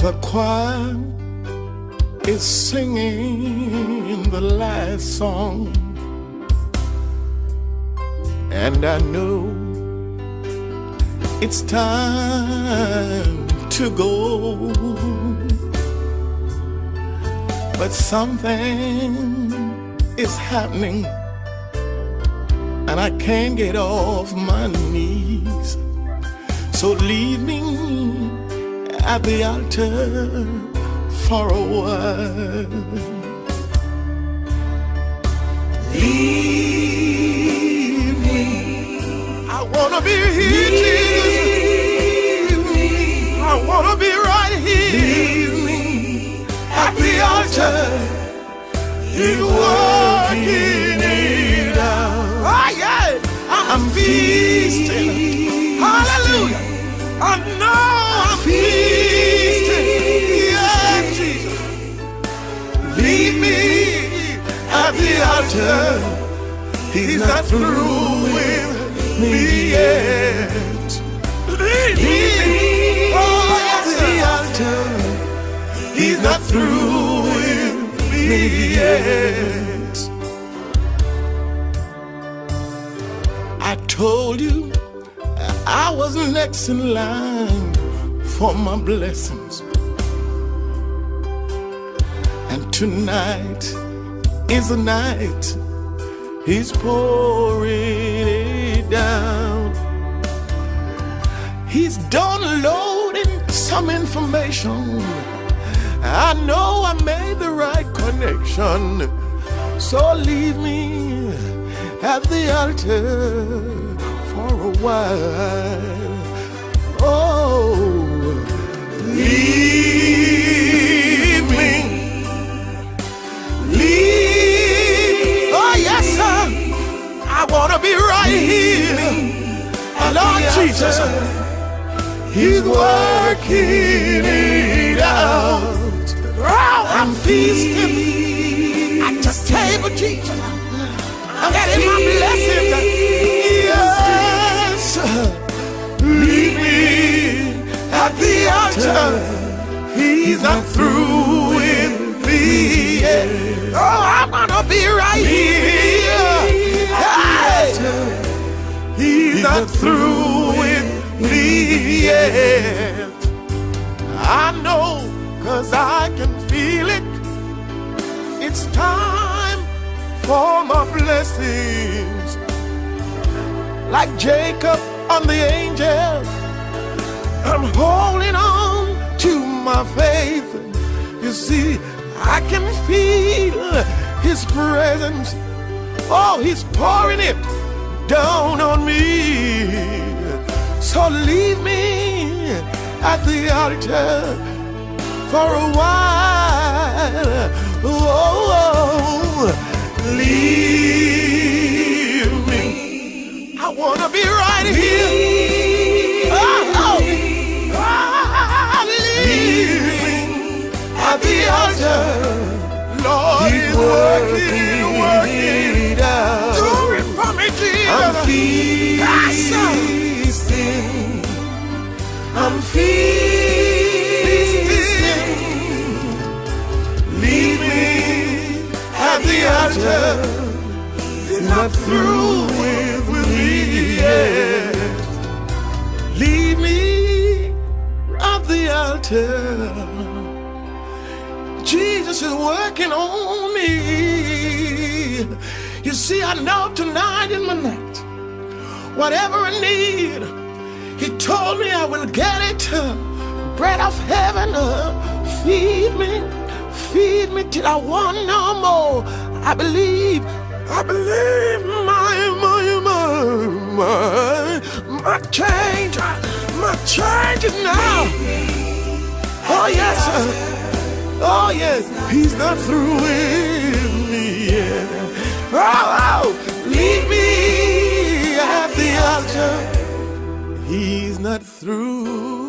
The choir is singing the last song, and I know it's time to go. But something is happening, and I can't get off my knees. So leave me at the altar for a while. Leave me. I wanna be here, Jesus. Me. I wanna be right here Leave me at the altar. He's working it out. Oh, yeah. I'm feasting. Hallelujah. I know me at the altar. He's not through with me yet. Leave me oh, at the altar. He's not through with me yet. I told you I was next in line for my blessings. Tonight is the night He's pouring it down. He's downloading some information. I know I made the right connection. So leave me at the altar for a while. Oh, leave Jesus, He's working it out. I'm feasting at the table, Jesus. I'm getting my blessings. Yes. Leave me at the altar. He's not through with me yet. Oh, I'm gonna be right here. He's not through me yet. I know, cause I can feel it. It's time for my blessings. Like Jacob on the angel, I'm holding on to my faith. You see, I can feel his presence. Oh, he's pouring it down on me. So leave me at the altar for a while. Oh, oh, leave me. I wanna be right here. Oh, oh. Ah, leave me at the altar. Lord is working, working it out. Do it for me, Jesus. Leave me at the altar. It's not through with, with me yet. Leave me at the altar. Jesus is working on me. You see, I know tonight in my night, whatever I need, He told me I will get it. Bread of heaven, feed me, feed me till I want no more. I believe, I believe my, my, my, my, my change, my change is now. Oh, yes. Oh, yes, he's not through with me yet. Oh, oh, leave me at the altar. He's not through